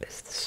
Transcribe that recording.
This.